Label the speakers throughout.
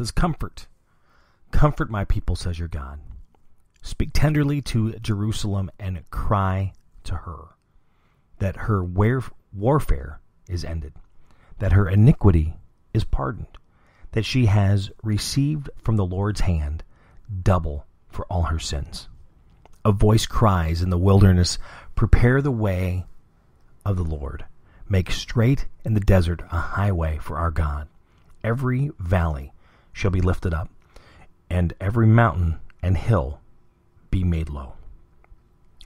Speaker 1: says, Comfort. Comfort my people, says your God. Speak tenderly to Jerusalem and cry to her that her warfare is ended, that her iniquity is pardoned, that she has received from the Lord's hand double for all her sins. A voice cries in the wilderness, Prepare the way of the Lord. Make straight in the desert a highway for our God. Every valley shall be lifted up, and every mountain and hill be made low.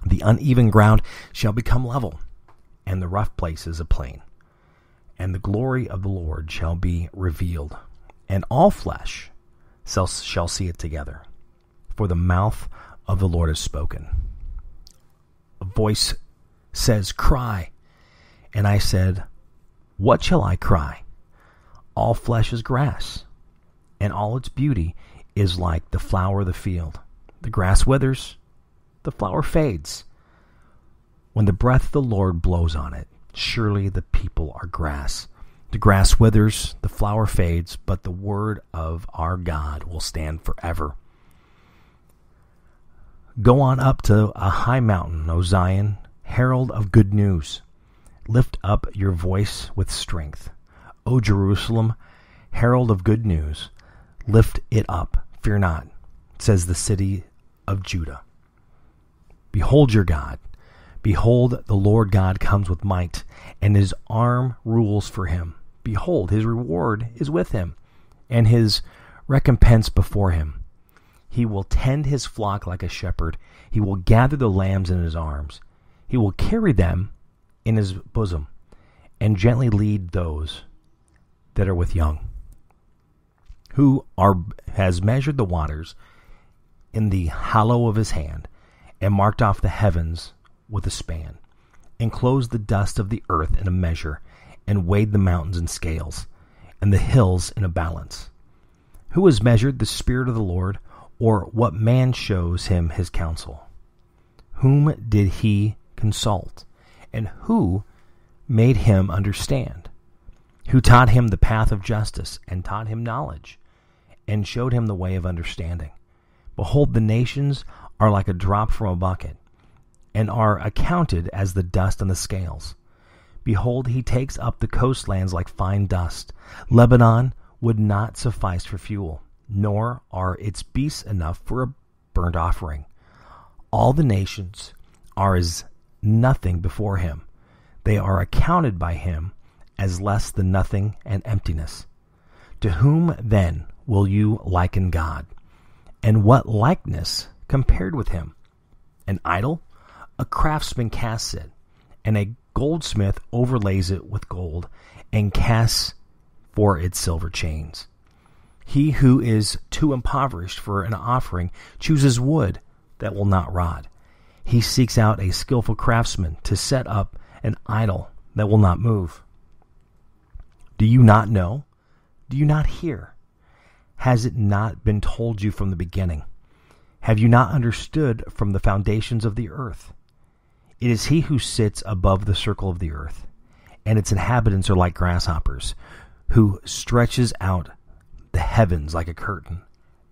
Speaker 1: The uneven ground shall become level, and the rough places a plain. And the glory of the Lord shall be revealed, and all flesh shall, shall see it together. For the mouth of the Lord has spoken. A voice says, Cry. And I said, What shall I cry? All flesh is grass, and all its beauty is like the flower of the field. The grass withers, the flower fades. When the breath of the Lord blows on it, surely the people are grass. The grass withers, the flower fades, but the word of our God will stand forever. Go on up to a high mountain, O Zion, herald of good news. Lift up your voice with strength. O Jerusalem, herald of good news, lift it up, fear not, says the city of Judah. Behold your God. Behold, the Lord God comes with might, and his arm rules for him. Behold, his reward is with him, and his recompense before him. He will tend his flock like a shepherd. He will gather the lambs in his arms. He will carry them in his bosom, and gently lead those that are with young. Who are has measured the waters in the hollow of his hand, and marked off the heavens with a span, and closed the dust of the earth in a measure, and weighed the mountains in scales, and the hills in a balance. Who has measured the Spirit of the Lord, or what man shows him his counsel? Whom did he consult? And who made him understand? Who taught him the path of justice, and taught him knowledge, and showed him the way of understanding? Behold, the nations are like a drop from a bucket, and are accounted as the dust on the scales. Behold, he takes up the coastlands like fine dust. Lebanon would not suffice for fuel, nor are its beasts enough for a burnt offering. All the nations are as nothing before him. They are accounted by him as less than nothing and emptiness. To whom then will you liken God? And what likeness compared with him? An idol? A craftsman casts it, and a goldsmith overlays it with gold, and casts for its silver chains. He who is too impoverished for an offering chooses wood that will not rot. He seeks out a skillful craftsman to set up an idol that will not move. Do you not know? Do you not hear? Has it not been told you from the beginning? Have you not understood from the foundations of the earth? It is he who sits above the circle of the earth, and its inhabitants are like grasshoppers, who stretches out the heavens like a curtain,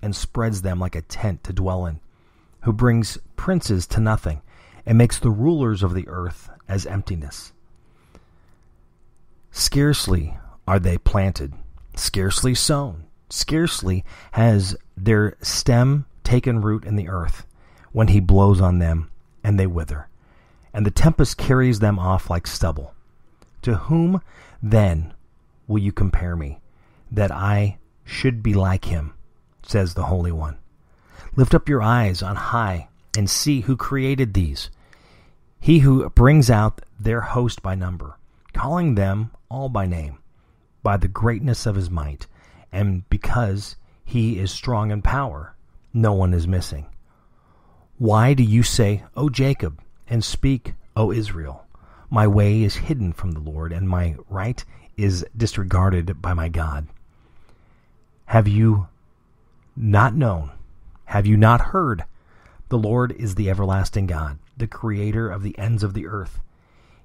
Speaker 1: and spreads them like a tent to dwell in, who brings princes to nothing, and makes the rulers of the earth as emptiness. Scarcely are they planted, scarcely sown Scarcely has their stem taken root in the earth when he blows on them, and they wither, and the tempest carries them off like stubble. To whom then will you compare me, that I should be like him? says the Holy One. Lift up your eyes on high and see who created these. He who brings out their host by number, calling them all by name, by the greatness of his might and because he is strong in power, no one is missing. Why do you say, O Jacob, and speak, O Israel? My way is hidden from the Lord, and my right is disregarded by my God. Have you not known? Have you not heard? The Lord is the everlasting God, the creator of the ends of the earth.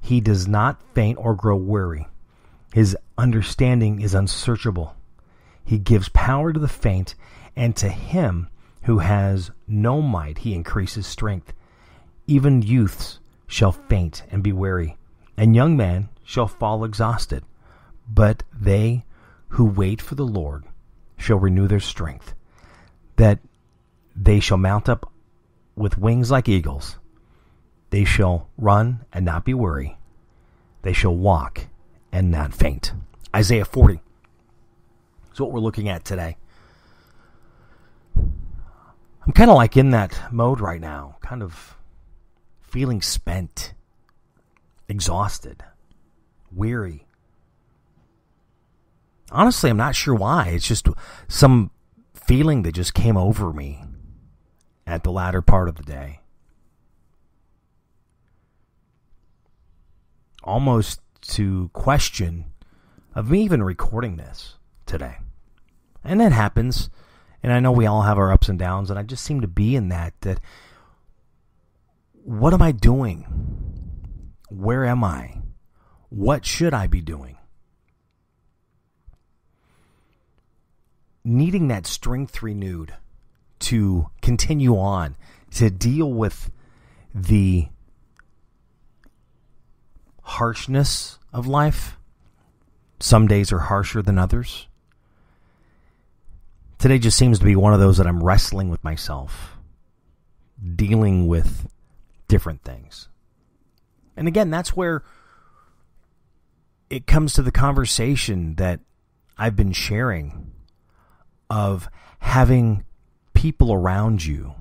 Speaker 1: He does not faint or grow weary. His understanding is unsearchable. He gives power to the faint, and to him who has no might, he increases strength. Even youths shall faint and be weary, and young men shall fall exhausted. But they who wait for the Lord shall renew their strength, that they shall mount up with wings like eagles. They shall run and not be weary. They shall walk and not faint. Isaiah 40 what we're looking at today. I'm kind of like in that mode right now, kind of feeling spent, exhausted, weary. Honestly, I'm not sure why. It's just some feeling that just came over me at the latter part of the day. Almost to question of me even recording this today. And that happens and I know we all have our ups and downs, and I just seem to be in that. That what am I doing? Where am I? What should I be doing? Needing that strength renewed to continue on, to deal with the harshness of life. Some days are harsher than others. Today just seems to be one of those that I'm wrestling with myself, dealing with different things. And again, that's where it comes to the conversation that I've been sharing of having people around you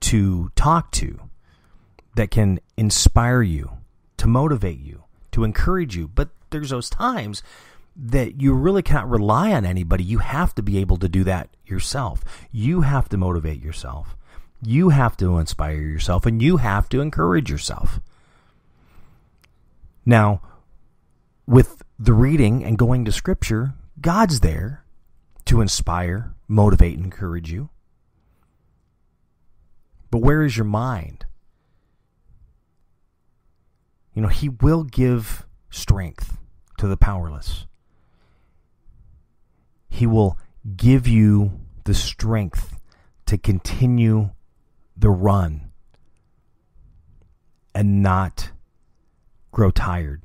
Speaker 1: to talk to that can inspire you, to motivate you, to encourage you. But there's those times that you really can't rely on anybody. You have to be able to do that yourself. You have to motivate yourself. You have to inspire yourself and you have to encourage yourself. Now, with the reading and going to scripture, God's there to inspire, motivate, and encourage you. But where is your mind? You know, He will give strength to the powerless. He will give you the strength to continue the run and not grow tired.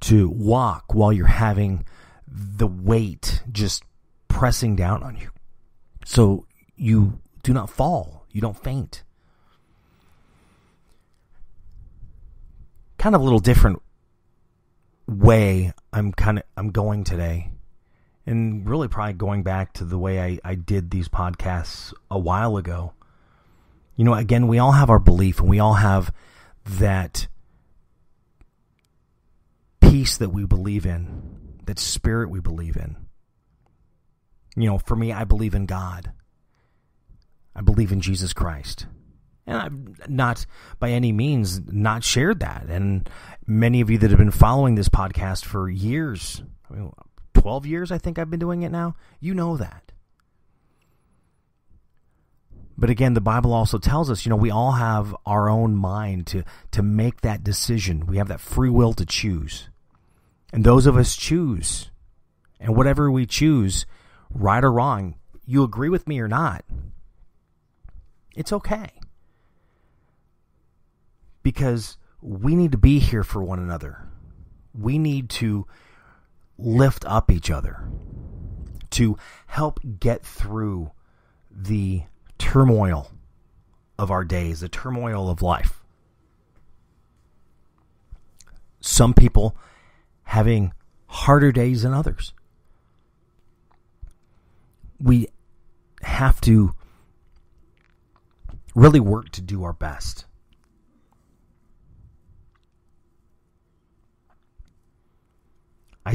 Speaker 1: To walk while you're having the weight just pressing down on you. So you do not fall, you don't faint. Kind of a little different way I'm kind of I'm going today, and really probably going back to the way I, I did these podcasts a while ago. You know, again, we all have our belief, and we all have that peace that we believe in, that spirit we believe in. You know, for me, I believe in God. I believe in Jesus Christ. And I've not by any means not shared that. And many of you that have been following this podcast for years, I mean, 12 years, I think I've been doing it now, you know that. But again, the Bible also tells us, you know, we all have our own mind to, to make that decision. We have that free will to choose. And those of us choose. And whatever we choose, right or wrong, you agree with me or not, it's okay because we need to be here for one another. We need to lift up each other to help get through the turmoil of our days, the turmoil of life. Some people having harder days than others. We have to really work to do our best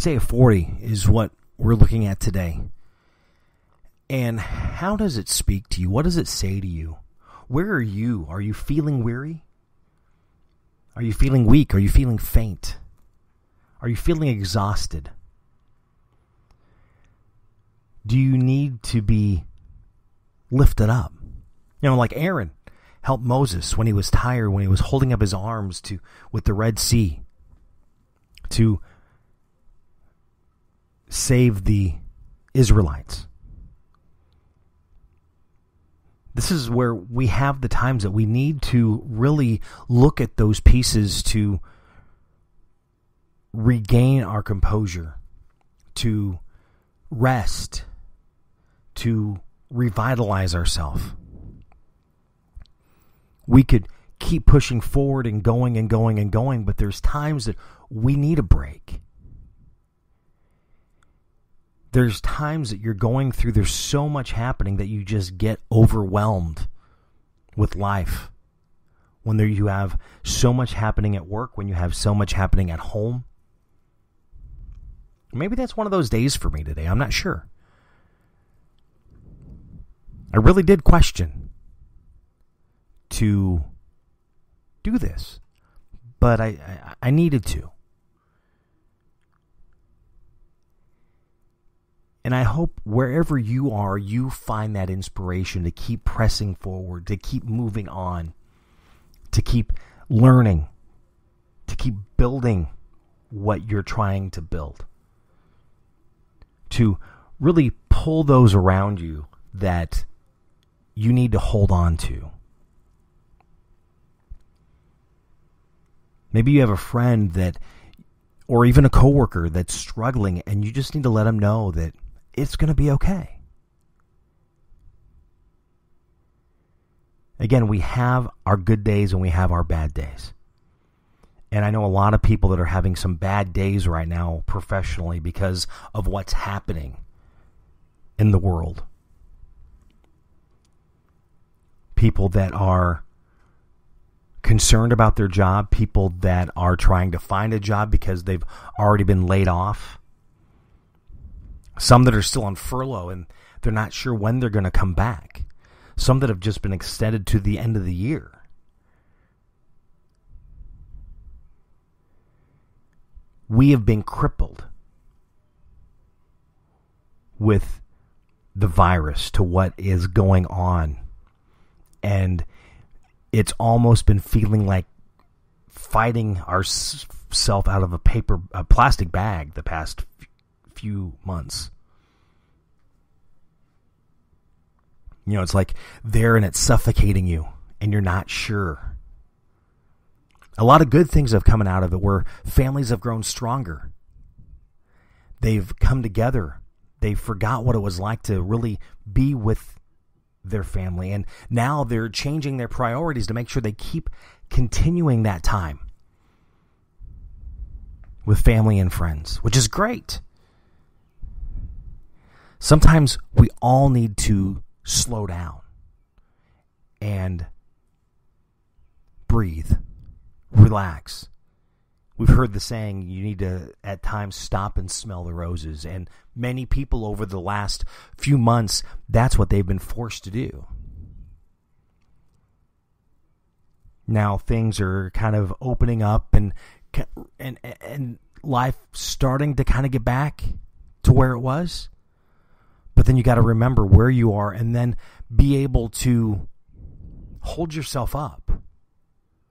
Speaker 1: Isaiah 40 is what we're looking at today. And how does it speak to you? What does it say to you? Where are you? Are you feeling weary? Are you feeling weak? Are you feeling faint? Are you feeling exhausted? Do you need to be lifted up? You know, like Aaron helped Moses when he was tired, when he was holding up his arms to with the Red Sea to saved the Israelites. This is where we have the times that we need to really look at those pieces to regain our composure, to rest, to revitalize ourselves. We could keep pushing forward and going and going and going, but there's times that we need a break. There's times that you're going through, there's so much happening that you just get overwhelmed with life. When there you have so much happening at work, when you have so much happening at home. Maybe that's one of those days for me today. I'm not sure. I really did question to do this, but I, I, I needed to. And I hope wherever you are, you find that inspiration to keep pressing forward, to keep moving on, to keep learning, to keep building what you're trying to build, to really pull those around you that you need to hold on to. Maybe you have a friend that, or even a coworker that's struggling, and you just need to let them know that it's going to be okay. Again, we have our good days and we have our bad days. And I know a lot of people that are having some bad days right now professionally because of what's happening in the world. People that are concerned about their job, people that are trying to find a job because they've already been laid off some that are still on furlough and they're not sure when they're going to come back. Some that have just been extended to the end of the year. We have been crippled with the virus to what is going on. And it's almost been feeling like fighting ourselves out of a paper, a plastic bag the past few months. You know, it's like there and it's suffocating you and you're not sure. A lot of good things have come out of it where families have grown stronger. They've come together. They forgot what it was like to really be with their family. And now they're changing their priorities to make sure they keep continuing that time with family and friends, which is great. Sometimes we all need to slow down and breathe, relax. We've heard the saying you need to at times stop and smell the roses. And many people over the last few months, that's what they've been forced to do. Now things are kind of opening up and and and life starting to kind of get back to where it was. Then you got to remember where you are and then be able to hold yourself up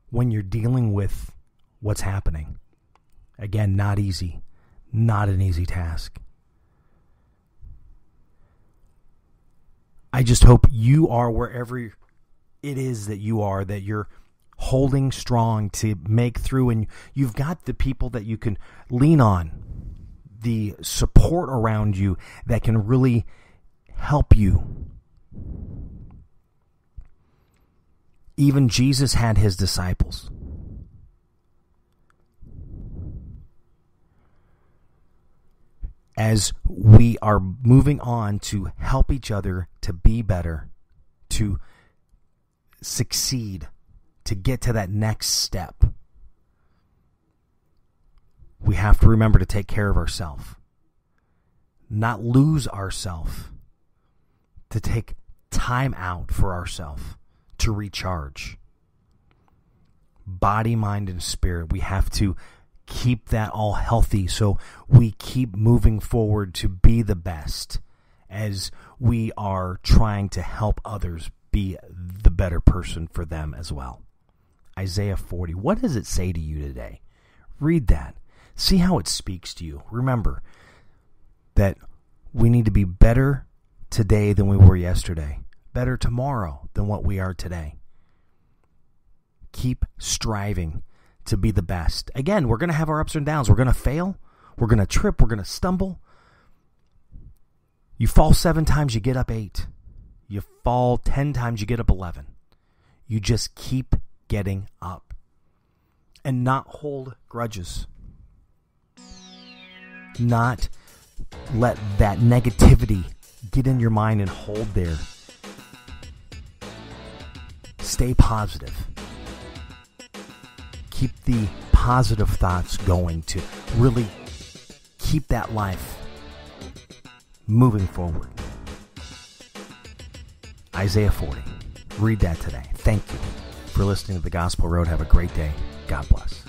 Speaker 1: when you're dealing with what's happening. Again, not easy. Not an easy task. I just hope you are wherever it is that you are, that you're holding strong to make through, and you've got the people that you can lean on the support around you that can really help you. Even Jesus had his disciples. As we are moving on to help each other to be better, to succeed, to get to that next step we have to remember to take care of ourselves, not lose ourselves, to take time out for ourselves to recharge. Body, mind, and spirit. We have to keep that all healthy so we keep moving forward to be the best as we are trying to help others be the better person for them as well. Isaiah 40. What does it say to you today? Read that. See how it speaks to you. Remember that we need to be better today than we were yesterday, better tomorrow than what we are today. Keep striving to be the best. Again, we're going to have our ups and downs. We're going to fail. We're going to trip. We're going to stumble. You fall seven times, you get up eight. You fall 10 times, you get up 11. You just keep getting up and not hold grudges. Not let that negativity get in your mind and hold there. Stay positive. Keep the positive thoughts going to really keep that life moving forward. Isaiah 40. Read that today. Thank you for listening to the Gospel Road. Have a great day. God bless.